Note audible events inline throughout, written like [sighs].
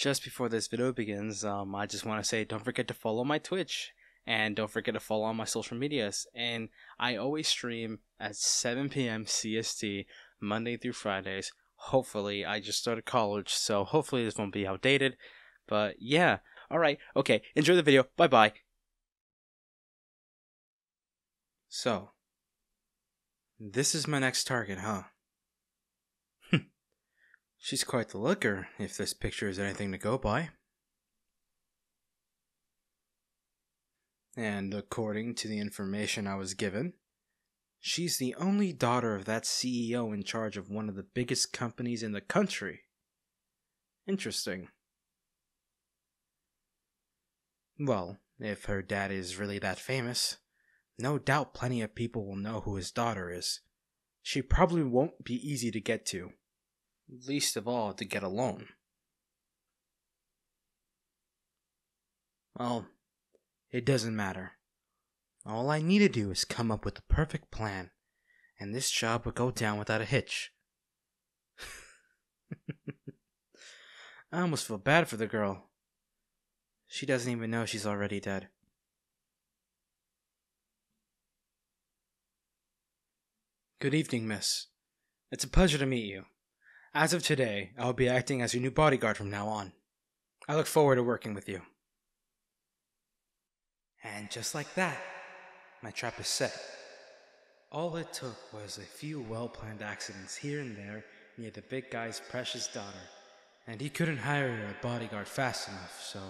just before this video begins, um, I just want to say don't forget to follow my Twitch and don't forget to follow all my social medias. And I always stream at 7 p.m. CST Monday through Fridays. Hopefully, I just started college, so hopefully this won't be outdated. But yeah, all right, okay. Enjoy the video. Bye bye. So, this is my next target, huh? She's quite the looker, if this picture is anything to go by. And according to the information I was given, she's the only daughter of that CEO in charge of one of the biggest companies in the country. Interesting. Well, if her dad is really that famous, no doubt plenty of people will know who his daughter is. She probably won't be easy to get to least of all to get a loan. Well, it doesn't matter. All I need to do is come up with the perfect plan, and this job will go down without a hitch. [laughs] I almost feel bad for the girl. She doesn't even know she's already dead. Good evening, miss. It's a pleasure to meet you. As of today, I will be acting as your new bodyguard from now on. I look forward to working with you. And just like that, my trap is set. All it took was a few well planned accidents here and there near the big guy's precious daughter, and he couldn't hire a bodyguard fast enough, so,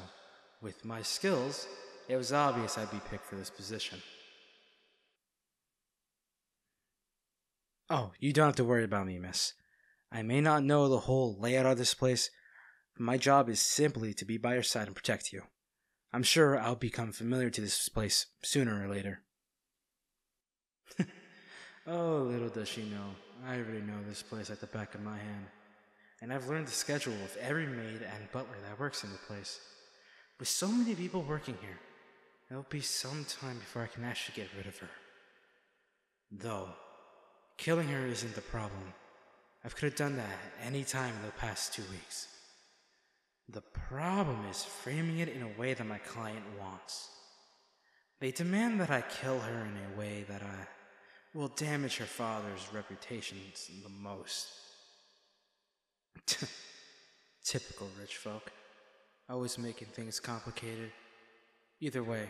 with my skills, it was obvious I'd be picked for this position. Oh, you don't have to worry about me, miss. I may not know the whole layout of this place, but my job is simply to be by your side and protect you. I'm sure I'll become familiar to this place sooner or later. [laughs] oh, little does she know, I already know this place like the back of my hand. And I've learned the schedule of every maid and butler that works in the place. With so many people working here, it'll be some time before I can actually get rid of her. Though, killing her isn't the problem. I could have done that any time in the past two weeks. The problem is framing it in a way that my client wants. They demand that I kill her in a way that I will damage her father's reputation the most. [laughs] Typical rich folk, always making things complicated. Either way,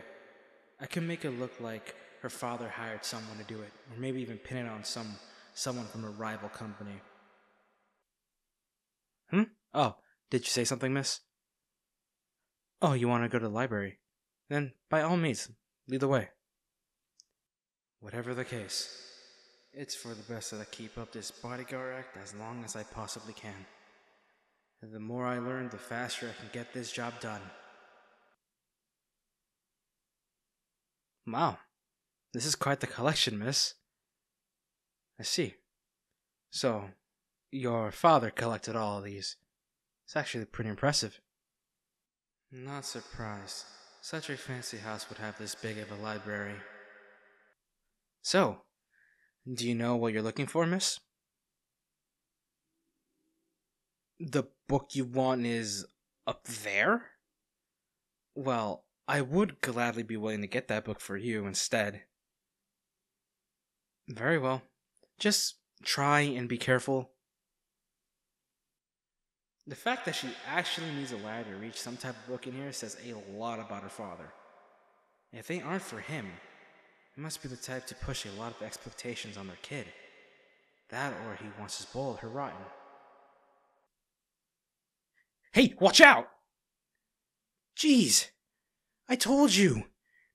I can make it look like her father hired someone to do it, or maybe even pin it on some someone from a rival company. Oh, did you say something, miss? Oh, you want to go to the library? Then, by all means, lead the way. Whatever the case, it's for the best that I keep up this bodyguard act as long as I possibly can. And the more I learn, the faster I can get this job done. Wow, this is quite the collection, miss. I see. So, your father collected all of these. It's actually pretty impressive. Not surprised. Such a fancy house would have this big of a library. So, do you know what you're looking for, miss? The book you want is up there? Well, I would gladly be willing to get that book for you instead. Very well. Just try and be careful. The fact that she actually needs a ladder to reach some type of book in here says a lot about her father. If they aren't for him, he must be the type to push a lot of expectations on their kid. That or he wants to spoil her rotten. Hey, watch out! Jeez! I told you!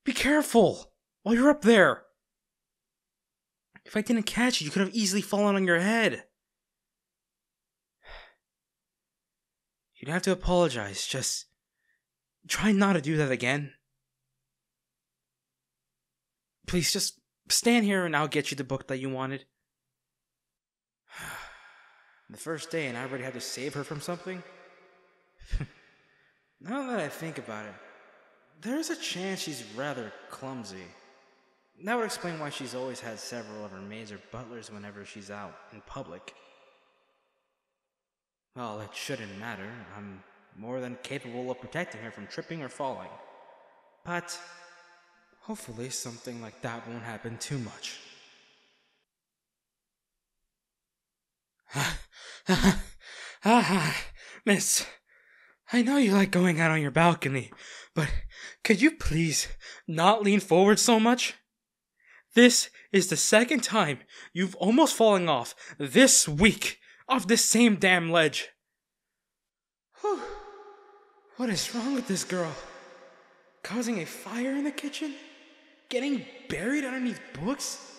Be careful! While you're up there! If I didn't catch you, you could have easily fallen on your head. You have to apologize. Just try not to do that again. Please just stand here and I'll get you the book that you wanted. [sighs] the first day, and I already had to save her from something? [laughs] now that I think about it, there's a chance she's rather clumsy. That would explain why she's always had several of her maids or butlers whenever she's out in public. Well, it shouldn't matter. I'm more than capable of protecting her from tripping or falling. But hopefully, something like that won't happen too much. ah, [laughs] Miss, I know you like going out on your balcony, but could you please not lean forward so much? This is the second time you've almost fallen off this week off this same damn ledge. Whew. What is wrong with this girl? Causing a fire in the kitchen? Getting buried underneath books?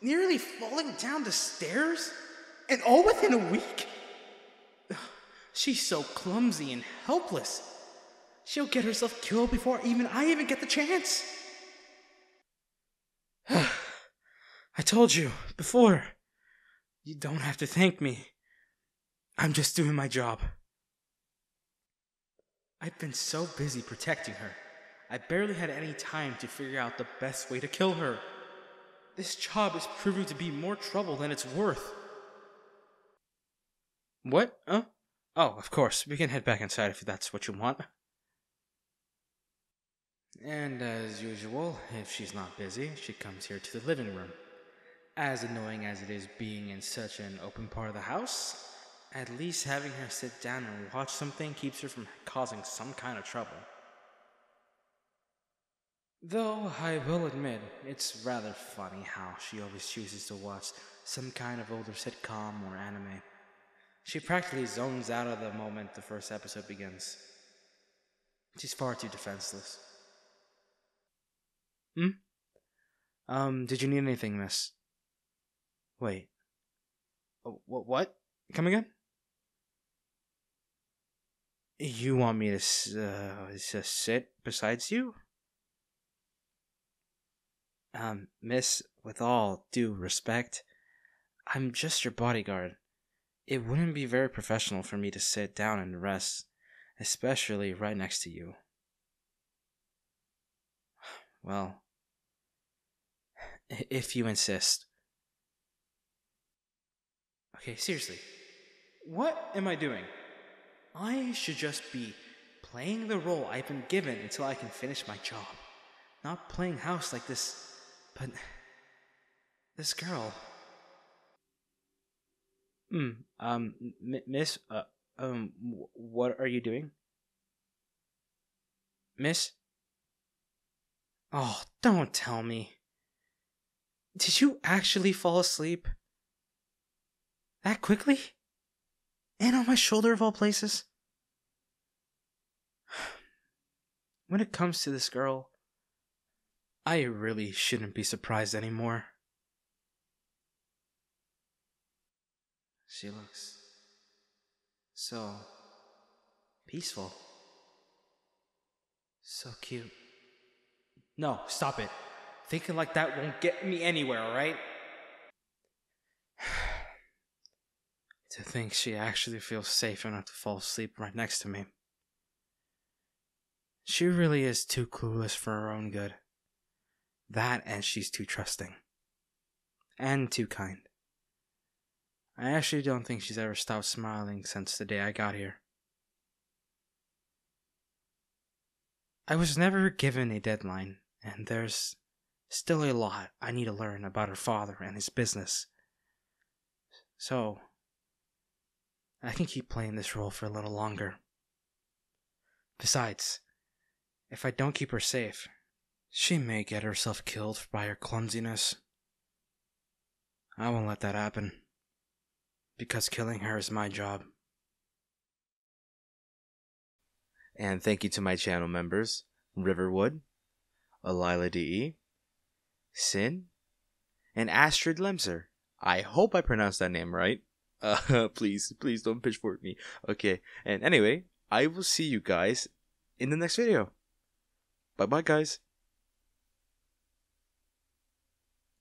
Nearly falling down the stairs? And all within a week? She's so clumsy and helpless. She'll get herself killed before even I even get the chance. [sighs] I told you before. You don't have to thank me. I'm just doing my job. I've been so busy protecting her, I barely had any time to figure out the best way to kill her. This job is proving to be more trouble than it's worth. What? Huh? Oh, of course. We can head back inside if that's what you want. And as usual, if she's not busy, she comes here to the living room. As annoying as it is being in such an open part of the house, at least having her sit down and watch something keeps her from causing some kind of trouble. Though I will admit, it's rather funny how she always chooses to watch some kind of older sitcom or anime. She practically zones out of the moment the first episode begins. She's far too defenseless. Hmm? Um, did you need anything, miss? Wait. What? What? Come again? You want me to, uh, to sit besides you? Um, miss, with all due respect, I'm just your bodyguard. It wouldn't be very professional for me to sit down and rest, especially right next to you. [sighs] Well, if you insist. Okay, seriously. What am I doing? I should just be playing the role I've been given until I can finish my job. Not playing house like this. But. This girl. Hmm. Um, m- Miss. Uh, um, w- what are you doing? Miss? Oh, don't tell me. Did you actually fall asleep? That quickly? And on my shoulder, of all places? [sighs] When it comes to this girl, I really shouldn't be surprised anymore. She looks so peaceful. So cute. No, stop it. Thinking like that won't get me anywhere, alright? To think she actually feels safe enough to fall asleep right next to me. She really is too clueless for her own good. That and she's too trusting. And too kind. I actually don't think she's ever stopped smiling since the day I got here. I was never given a deadline, and there's still a lot I need to learn about her father and his business. So, I can keep playing this role for a little longer. Besides, if I don't keep her safe, she may get herself killed by her clumsiness. I won't let that happen. Because killing her is my job. And thank you to my channel members Riverwood, Alila DE, Sin, and Astrid Lemser. I hope I pronounced that name right. Uh, [laughs] please, please don't pitchfork me. Okay, and anyway, I will see you guys in the next video. Bye bye, guys.